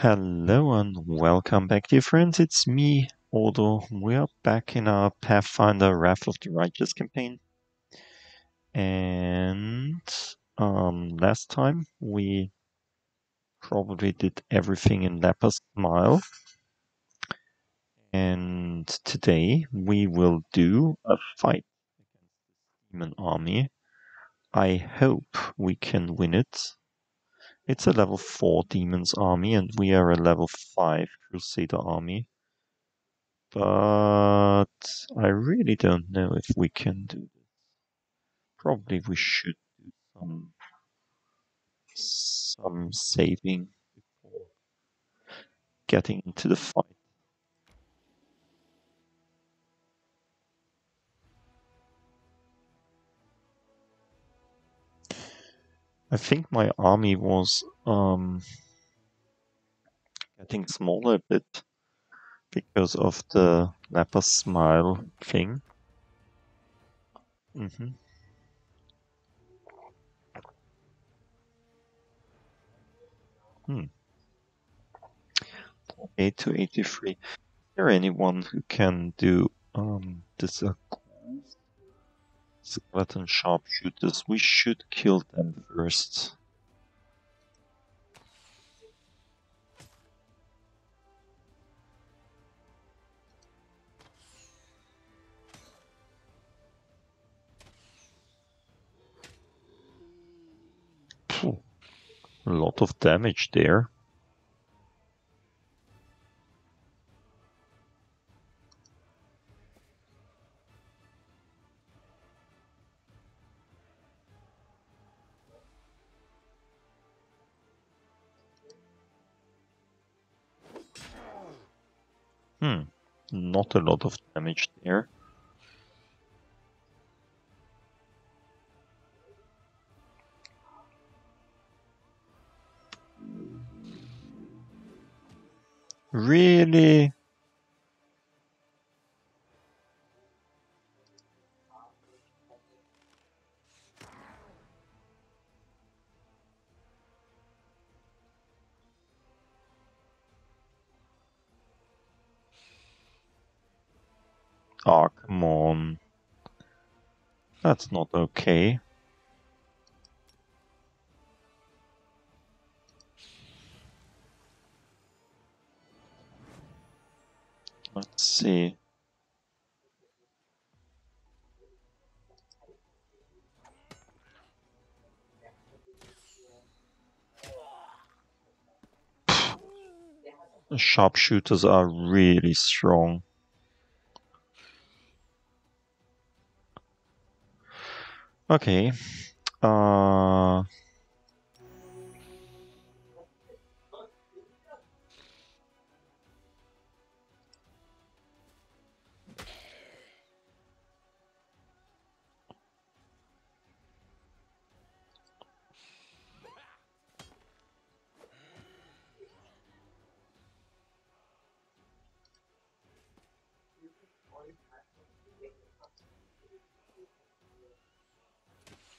Hello and welcome back, dear friends. It's me, Odo. We are back in our Pathfinder Wrath of the Righteous campaign. And um, last time we probably did everything in Leper's Smile. And today we will do a fight against the demon army. I hope we can win it. It's a level 4 Demons army, and we are a level 5 Crusader army. But I really don't know if we can do this. Probably we should do some some saving before getting into the fight. I think my army was um, getting smaller a bit because of the leper smile thing. Mm -hmm. Hmm. 8 to 83. Is there anyone who can do um, this uh, skeleton sharpshooters? We should kill them first. A lot of damage there. Not a lot of damage there. Really? Oh, come on. That's not okay. Let's see. The sharpshooters are really strong. Okay. Uh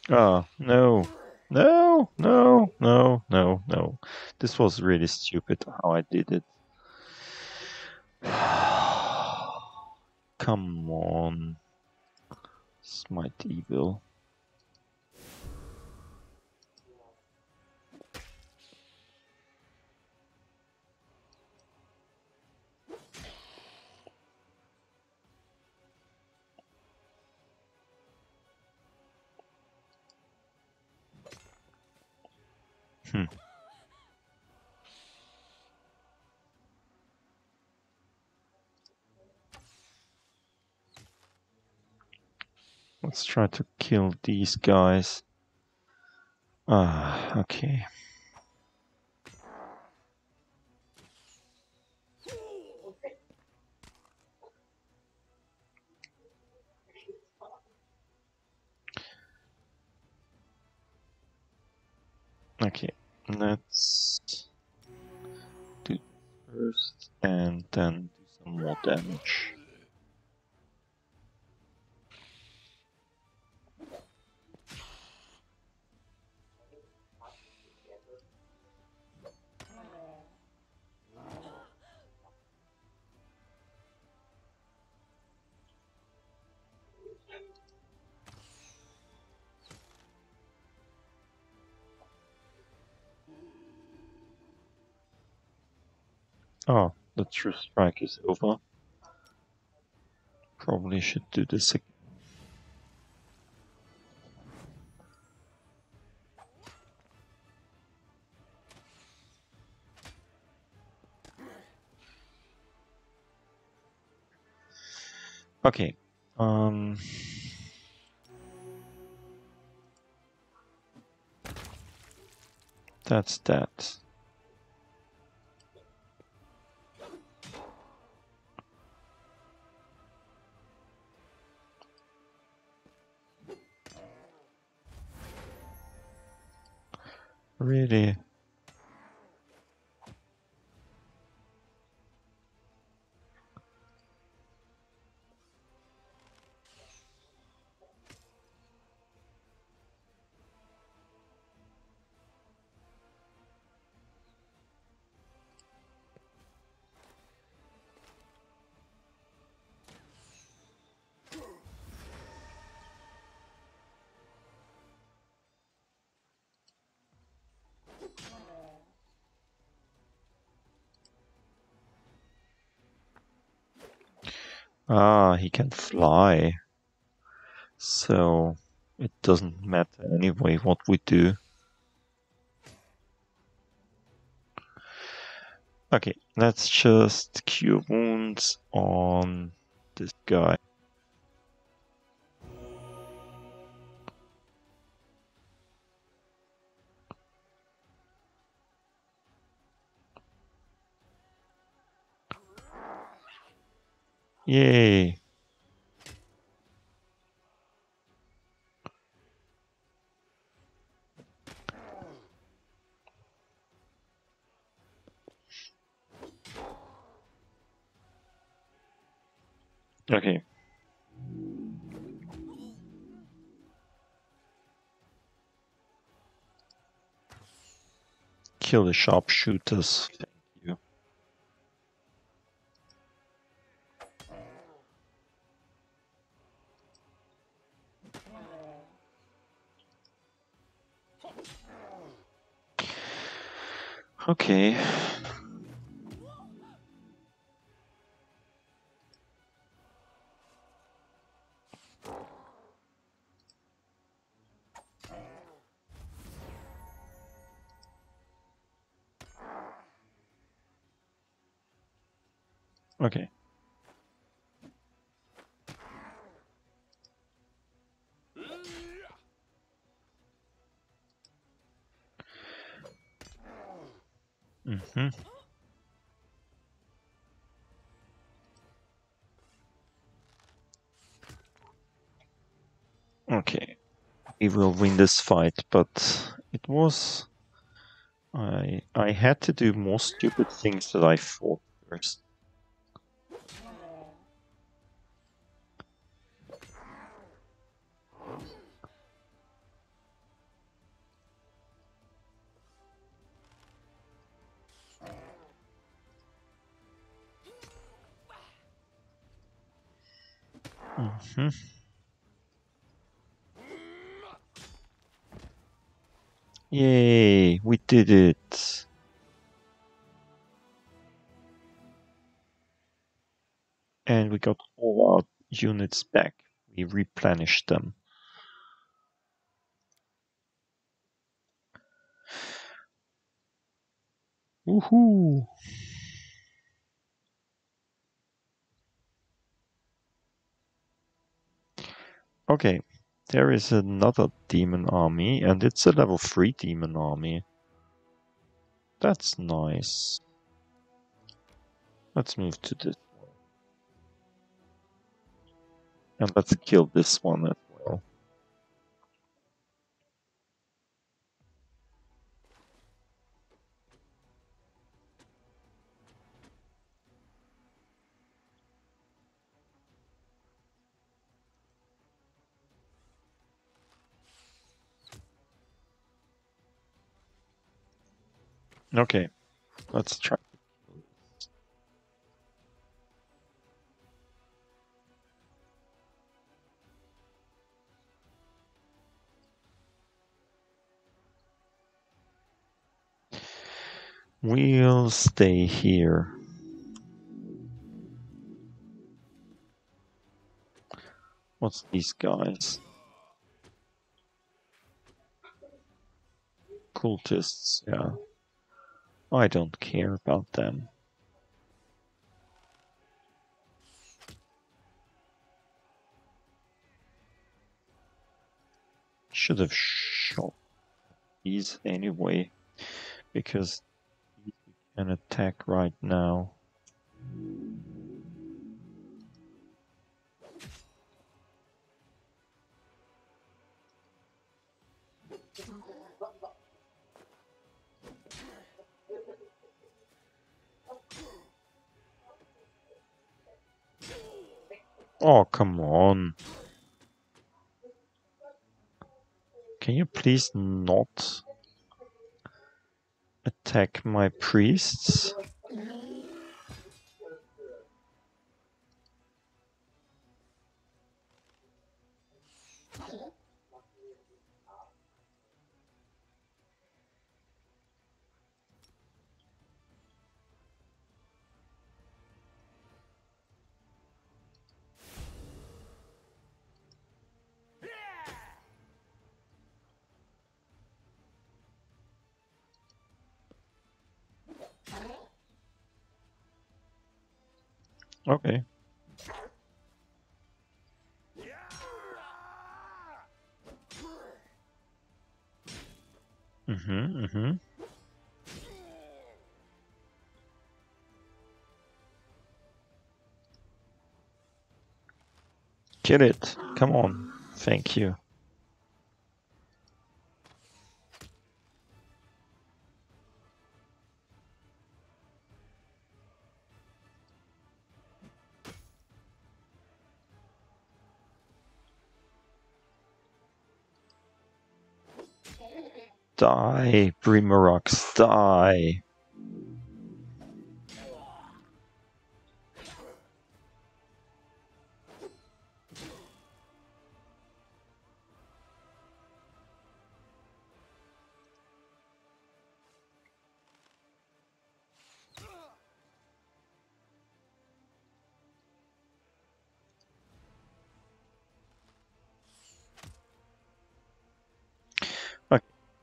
Oh, no. No, no, no, no, no. This was really stupid how I did it. Come on. Smite evil. Let's try to kill these guys. Ah, okay. Okay, let's do first and then do some more damage. Oh, the true strike is over. Probably should do this again. Okay. Um. That's that. Really? Ah, he can fly. So it doesn't matter anyway what we do. Okay, let's just cure wounds on this guy. Yay! Okay. Kill the sharpshooters. Okay. Will win this fight, but it was I I had to do more stupid things that I thought first. Mm-hmm. Yay, we did it. And we got all our units back. We replenished them. Woohoo! Okay, there is another demon army, and it's a level 3 demon army. That's nice. Let's move to this one. And let's kill this one Okay, let's try. We'll stay here. What's these guys? Cultists, yeah. I don't care about them. Should have shot these anyway, because we can attack right now. Oh, come on. Can you please not attack my priests? Okay. Mm-hmm, mm-hmm. Get it. Come on. Thank you. Die, Brimarox, die.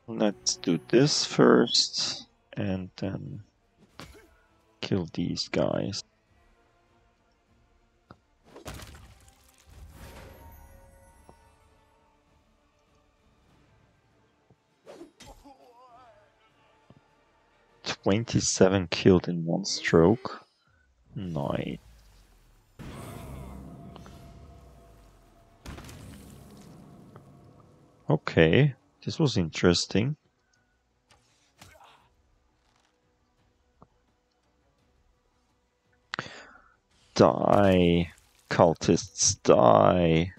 Let's do this first and then kill these guys. Twenty-seven killed in one stroke. Nice. Okay. This was interesting. Die, cultists, die.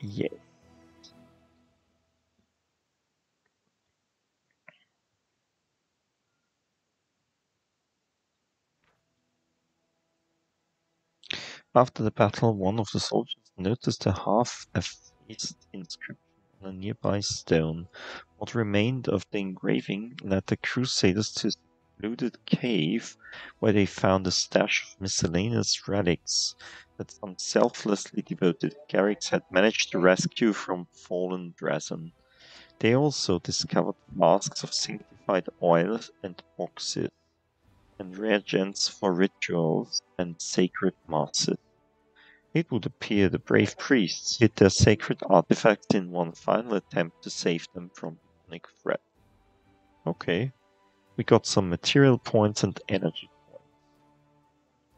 Yes. After the battle, one of the soldiers noticed a half inscription on a nearby stone. What remained of the engraving led the Crusaders to a secluded cave where they found a stash of miscellaneous relics that some selflessly devoted Garrigs had managed to rescue from fallen Drezen. They also discovered flasks of sanctified oil and boxes, and reagents for rituals and sacred masses. It would appear the brave priests hid their sacred artifacts in one final attempt to save them from demonic threat. Okay. We got some material points and energy points.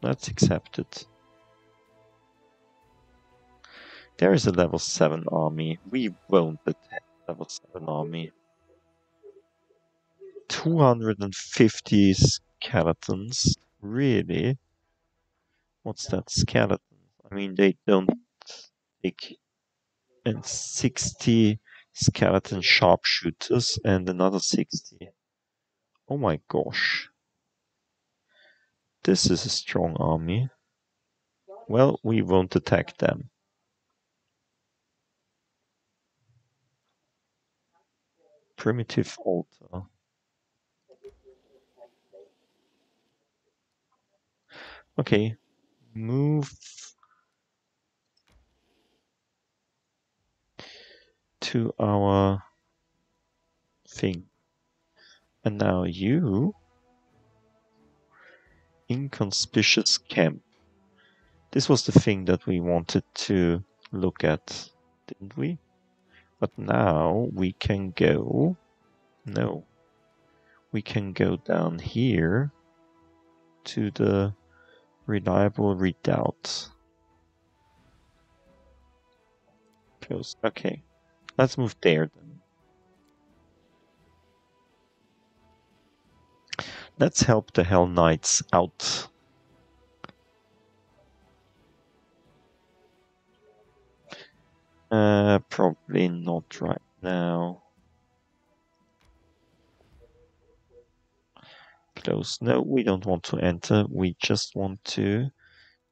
That's accepted. There is a level 7 army. We won't attack level 7 army. 250 skeletons? Really? What's that skeleton? I mean, they don't take and 60 skeleton sharpshooters and another 60. Oh my gosh. This is a strong army. Well, we won't attack them. Primitive altar. Okay, move to our thing. And now you, inconspicuous camp. This was the thing that we wanted to look at, didn't we? But now we can go, no, we can go down here to the reliable redoubt. Okay. Let's move there then. Let's help the Hell Knights out. Uh, probably not right now. Close. No, we don't want to enter. We just want to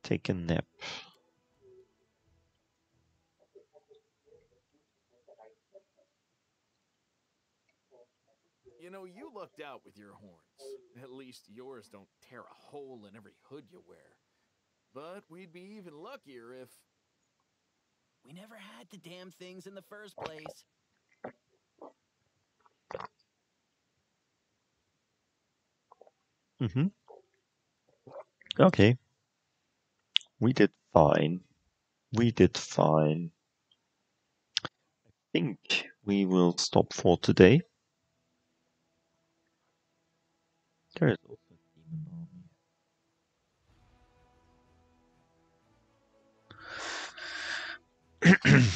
take a nap. You know, you lucked out with your horns. At least yours don't tear a hole in every hood you wear. But we'd be even luckier if. We never had the damn things in the first place. Mm-hmm. Okay. We did fine. We did fine. I think we will stop for today. There is also a demon army.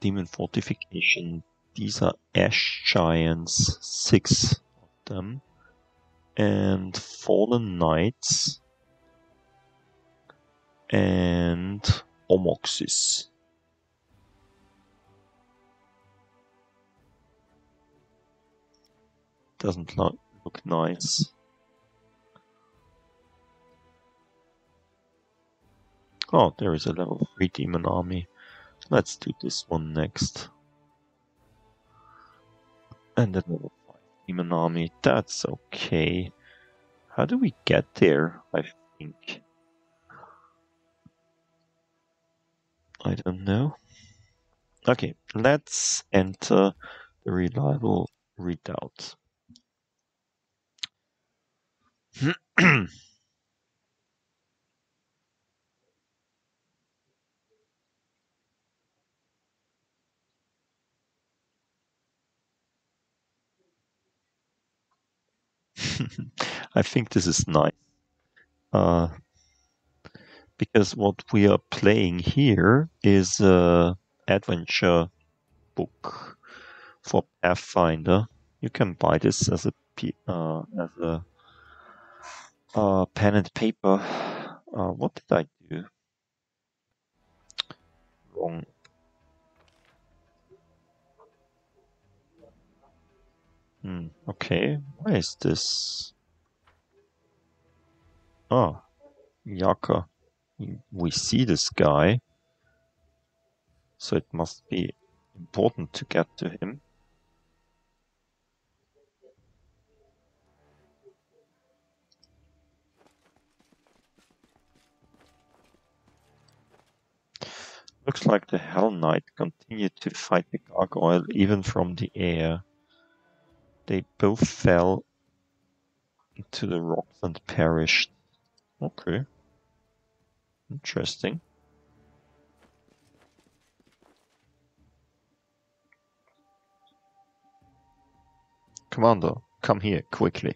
demon fortification. These are ash giants, six of them, and fallen knights, and omoxis. Doesn't lo look nice. Oh, there is a level 3 demon army. Let's do this one next. And a level 5 demon army. That's okay. How do we get there, I think? I don't know. Okay, let's enter the reliable redoubt. I think this is nice. Uh, because what we are playing here is a adventure book for Pathfinder. You can buy this as a uh, as a uh, pen and paper. Uh, what did I do? Wrong. Hmm, okay, why is this? Oh, Yaka. We see this guy. So it must be important to get to him. Looks like the Hell Knight continued to fight the gargoyle even from the air. They both fell into the rocks and perished. Okay. Interesting. Commander, come here, quickly.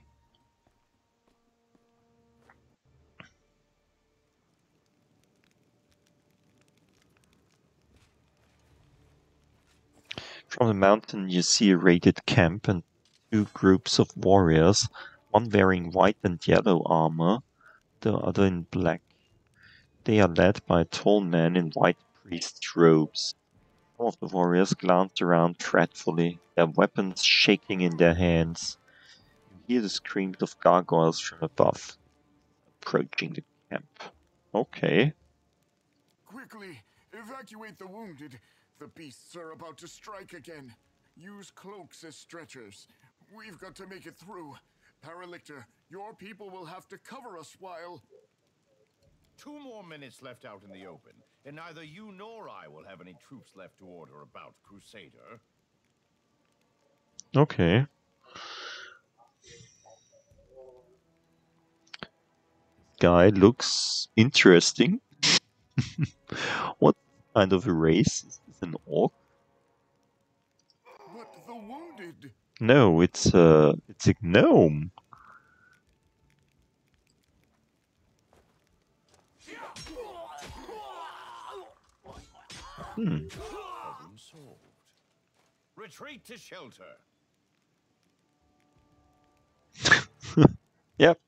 From the mountain you see a raided camp and two groups of warriors, one wearing white and yellow armor, the other in black. They are led by a tall man in white priest robes. Some of the warriors glance around dreadfully, their weapons shaking in their hands. You hear the screams of gargoyles from above, approaching the camp. Okay. Quickly, evacuate the wounded. The beasts are about to strike again. Use cloaks as stretchers. We've got to make it through. Paralictor, your people will have to cover us while... Two more minutes left out in the open, and neither you nor I will have any troops left to order about, Crusader. Okay. Guy looks interesting. what kind of a race? Is this an orc? But the wounded. No, it's a it's a gnome. Hmm. Retreat to shelter. Yep.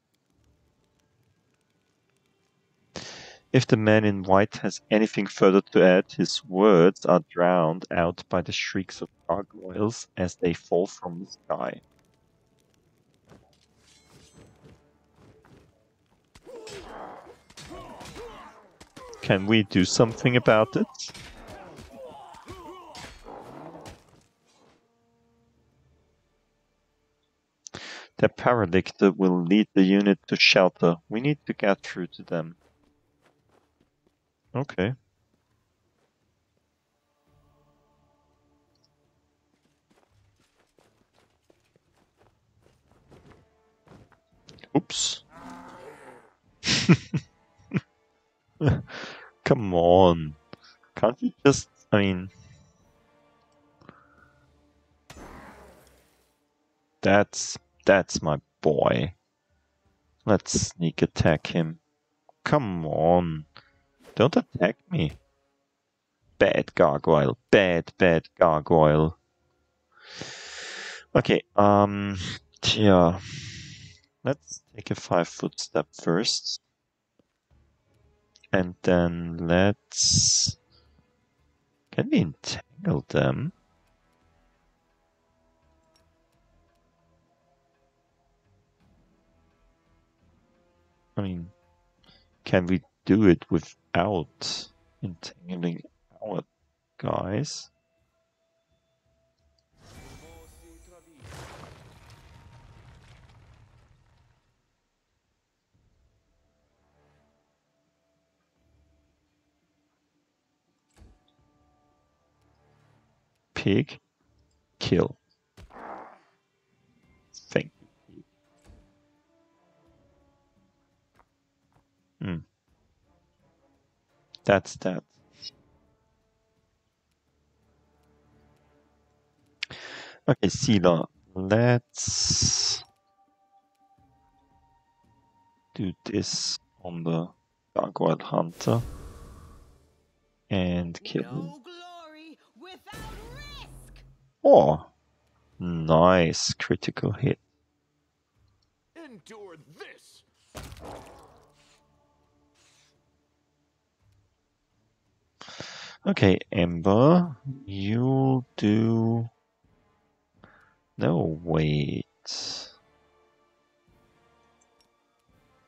If the man in white has anything further to add, his words are drowned out by the shrieks of gargoyles as they fall from the sky. Can we do something about it? The Paralictor will lead the unit to shelter. We need to get through to them. Okay. Oops. Come on. Can't you just, I mean... That's, that's my boy. Let's sneak attack him. Come on. Don't attack me. Bad gargoyle. Bad, bad gargoyle. Okay, um, yeah. Let's take a five foot step first. And then let's... Can we entangle them? I mean, can we do it without entangling our guys? Pig, kill. That's that. Okay, Seelah, let's do this on the Gargoyle Hunter and kill him. No glory risk. Oh, nice critical hit. Endure this. Okay, Ember, you'll do. No, wait.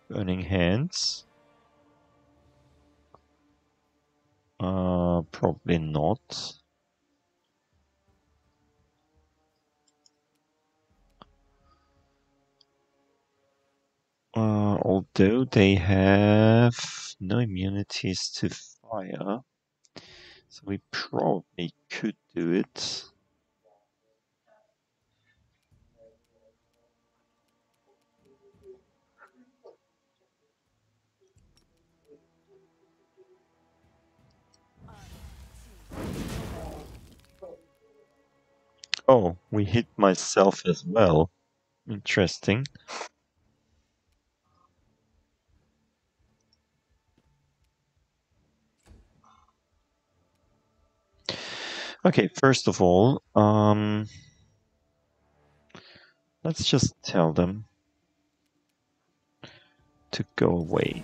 Burning Hands. Uh, probably not. Uh, although they have no immunities to fire, so we probably could do it. Oh, we hit myself as well. Interesting. Okay, first of all, um, let's just tell them to go away.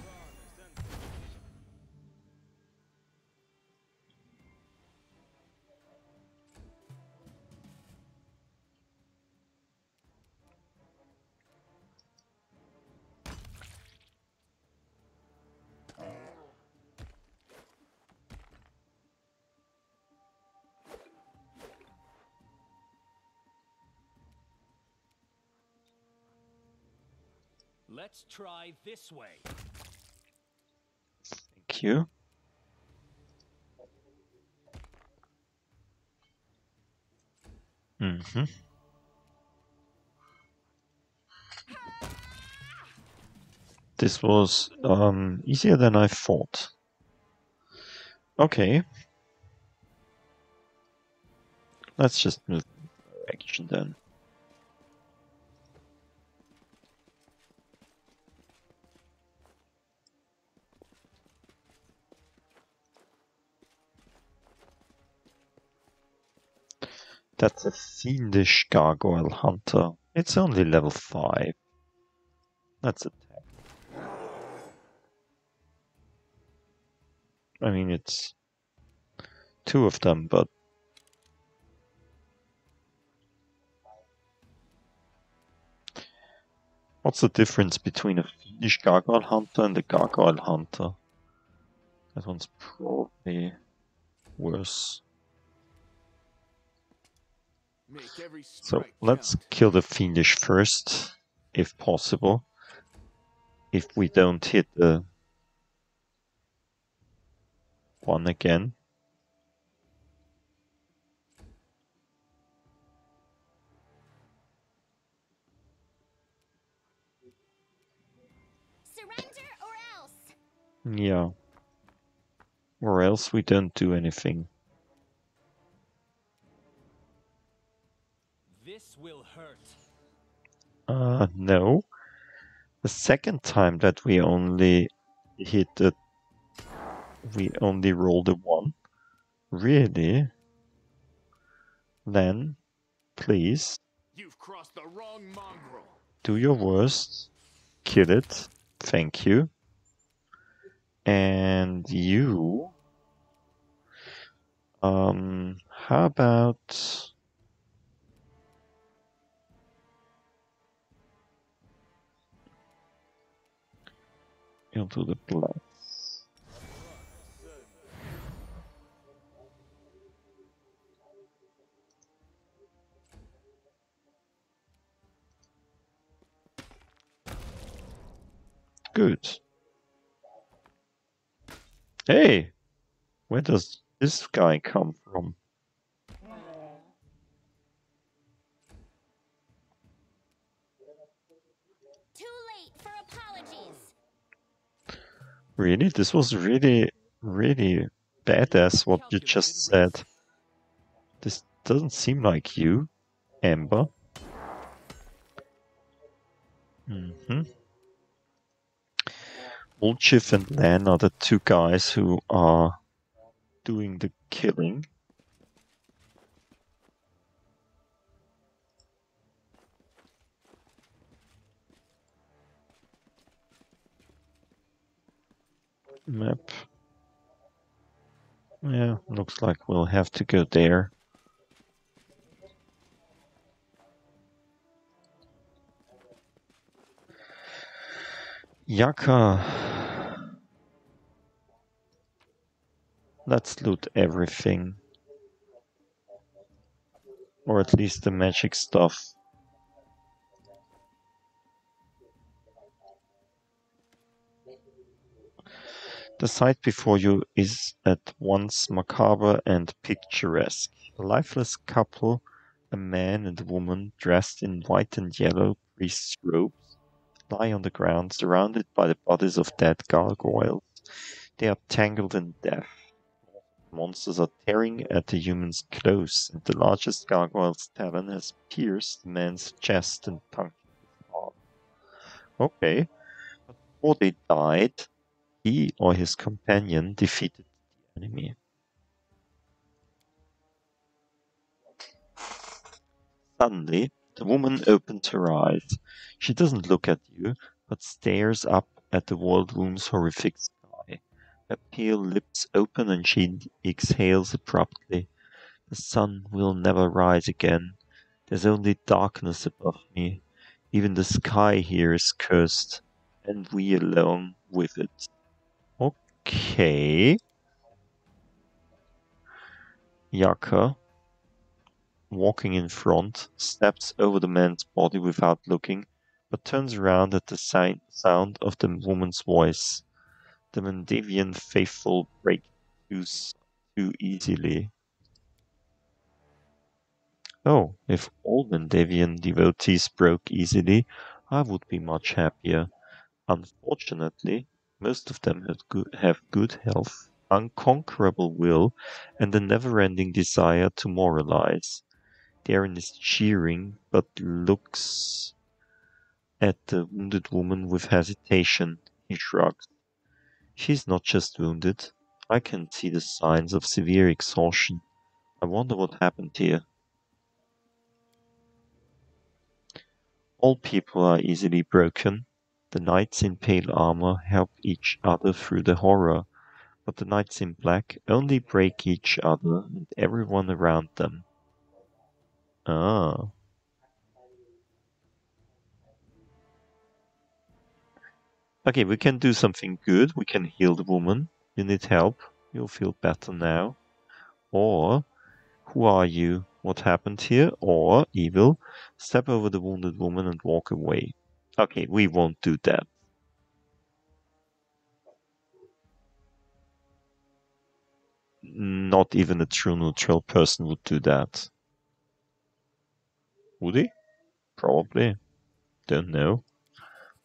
Let's try this way. Thank you. Mm-hmm. This was um, easier than I thought. Okay. Let's just move action then. That's a fiendish gargoyle hunter. It's only level 5. That's attack. I mean, it's two of them, but What's the difference between a fiendish gargoyle hunter and a gargoyle hunter? That one's probably worse. Make every So let's kill the fiendish first, if possible. If we don't hit the one again. Surrender or else. Yeah. Or else we don't do anything. Will hurt. Uh, no. The second time that we only hit the... We only rolled a one. Really? Then, please, You've crossed the wrong mongrel. do your worst. Kill it. Thank you. And you... Um, how about... Into the place. Good. Hey! Where does this guy come from? Too late for apologies. Really? This was really, really badass what you just said. This doesn't seem like you, Ember. Mm-hmm. Woljif and Lann are the two guys who are doing the killing. Map. Yeah, looks like we'll have to go there. Yaka. Let's loot everything. Or at least the magic stuff. The sight before you is at once macabre and picturesque. A lifeless couple, a man and a woman dressed in white and yellow priest's robes, lie on the ground surrounded by the bodies of dead gargoyles. They are tangled in death. Monsters are tearing at the human's clothes, and the largest gargoyle's talon has pierced the man's chest and punctured his heart. Okay. But before they died, he or his companion defeated the enemy. Suddenly, the woman opened her eyes. She doesn't look at you, but stares up at the Worldwound's horrific sky. Her pale lips open and she exhales abruptly. The sun will never rise again. There's only darkness above me. Even the sky here is cursed, and we alone with it. Okay. Yaka, walking in front, steps over the man's body without looking, but turns around at the sound of the woman's voice. The Mendevian faithful break loose too easily. Oh, if all Mendevian devotees broke easily, I would be much happier. Unfortunately, most of them have good, have good health, unconquerable will, and a never-ending desire to moralize. Daeran is cheering, but looks at the wounded woman with hesitation. He shrugs. She's not just wounded. I can see the signs of severe exhaustion. I wonder what happened here. All people are easily broken. The knights in pale armor help each other through the horror, but the knights in black only break each other and everyone around them. Ah. Okay, we can do something good. We can heal the woman. You need help. You'll feel better now. Or, who are you? What happened here? Or, evil, step over the wounded woman and walk away. Okay, we won't do that. Not even a true neutral person would do that. Would he? Probably. Don't know.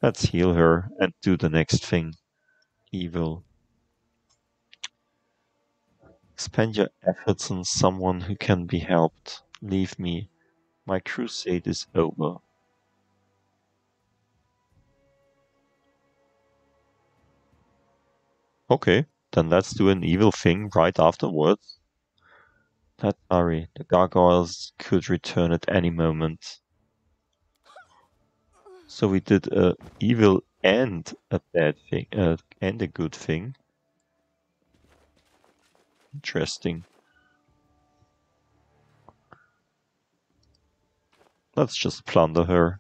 Let's heal her and do the next thing. Evil. Spend your efforts on someone who can be helped. Leave me. My crusade is over. Okay, then let's do an evil thing right afterwards. Let's hurry. The gargoyles could return at any moment. So we did a evil and a bad thing, uh, and a good thing. Interesting. Let's just plunder her.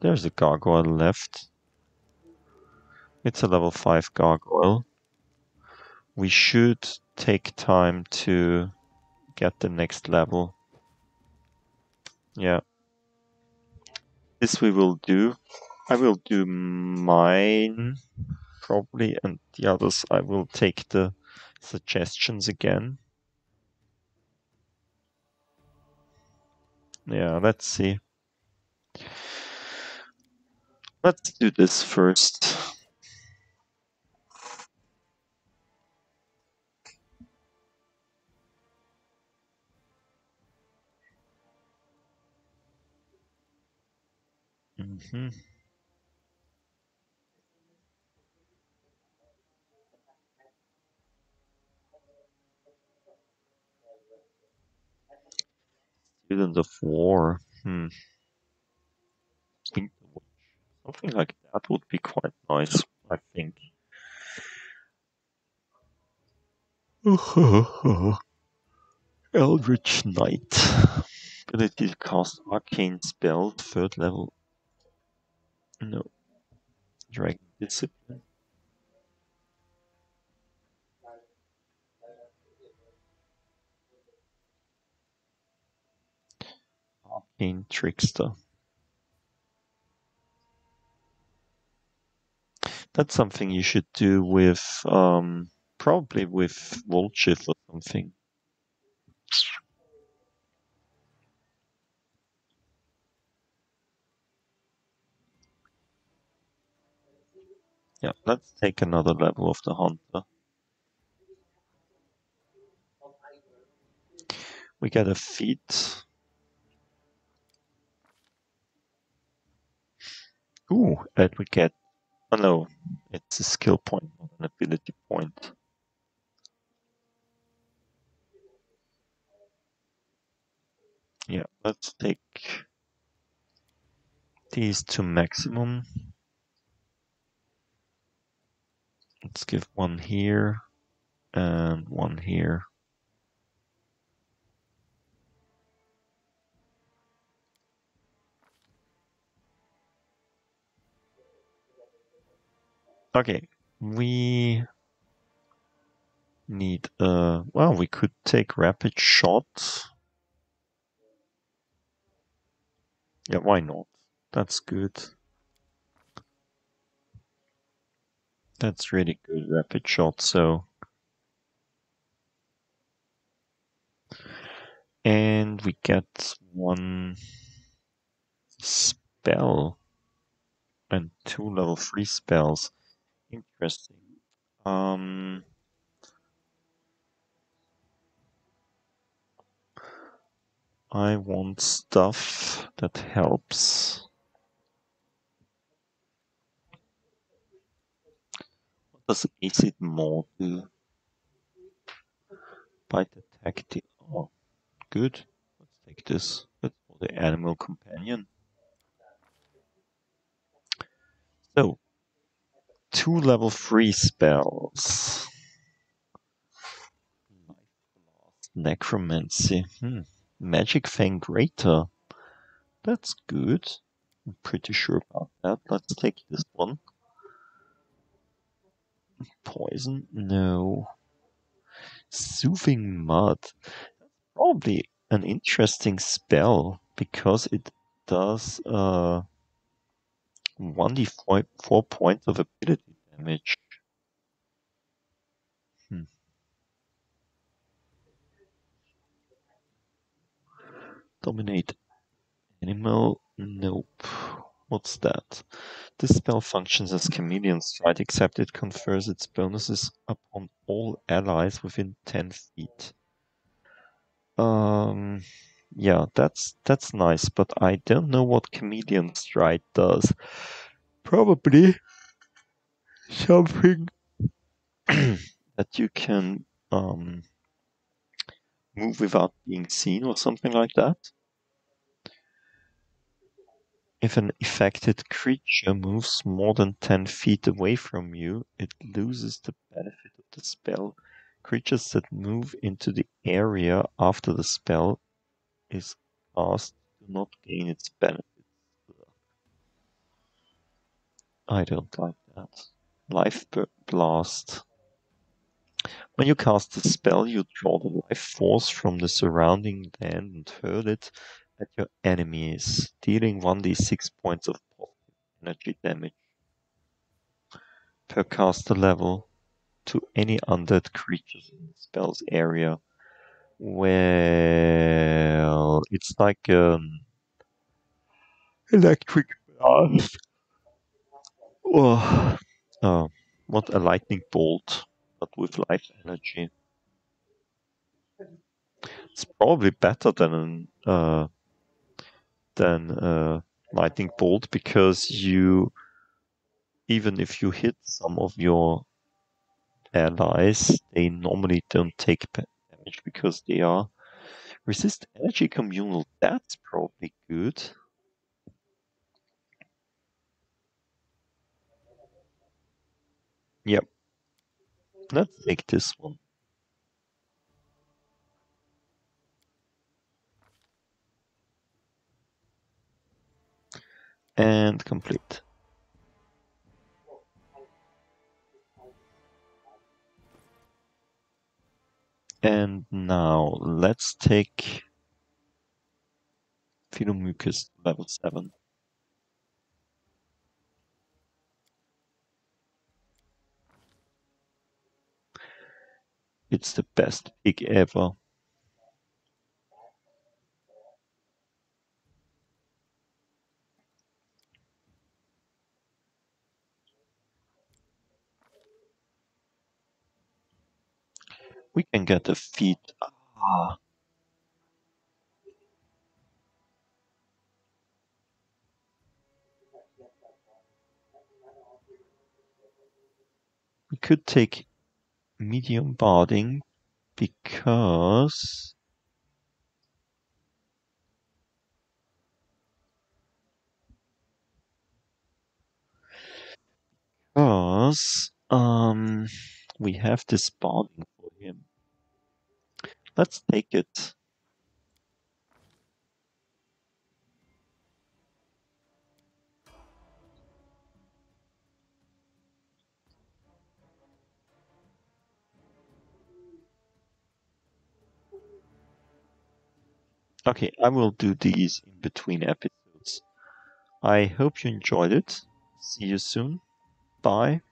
There's a gargoyle left. It's a level 5 gargoyle. We should take time to get the next level. Yeah. This we will do. I will do mine, probably, and the others I will take the suggestions again. Yeah, let's see. Let's do this first. Mm-hmm. Student of War. Hmm. Something like that would be quite nice, I think. Eldritch Knight. Ability to cast arcane spell, third level. No. Dragon Disciple. Arcane Trickster. That's something you should do with, um, probably with Woljif or something. Yeah, let's take another level of the Hunter. We get a feat. Ooh, and we get... Oh no, it's a skill point, not an ability point. Yeah, let's take these to maximum. Let's give one here and one here. Okay, we need, uh, well, we could take rapid shots. Yeah, why not? That's good. That's really good rapid shot, so. And we get one spell and two level three spells. Interesting. Um, I want stuff that helps. What does Acid Maw do? Bite attack. Oh, good. Let's take this. That's for the animal companion. So, two level three spells. Necromancy. Hmm. Magic Fang Greater. That's good. I'm pretty sure about that. Let's take this one. Poison? No. Soothing Mud. Probably an interesting spell because it does uh 1d4 points of ability damage. Hmm. Dominate animal? Nope. What's that? This spell functions as Chameleon Stride, except it confers its bonuses upon all allies within 10 feet. Um, yeah, that's that's nice, but I don't know what Chameleon Stride does. Probably something that you can um, move without being seen or something like that. If an affected creature moves more than 10 feet away from you, it loses the benefit of the spell. Creatures that move into the area after the spell is cast do not gain its benefits. I don't like that. Life Blast. When you cast a spell, you draw the life force from the surrounding land and hurl it at your enemies, dealing 1d6 points of energy damage per caster level to any undead creatures in the spell's area. Well, it's like an electric blast. Oh, uh, what a lightning bolt, but with life energy. It's probably better than uh, than a lightning bolt because you even if you hit some of your allies, they normally don't take because they are resist energy communal. That's probably good. Yep. Let's take this one. and complete. And now let's take Phenomycus level 7. It's the best pick ever. Can get the feet. Ah. We could take medium barding because because um we have this him. Let's take it. Okay, I will do these in between episodes. I hope you enjoyed it. See you soon. Bye.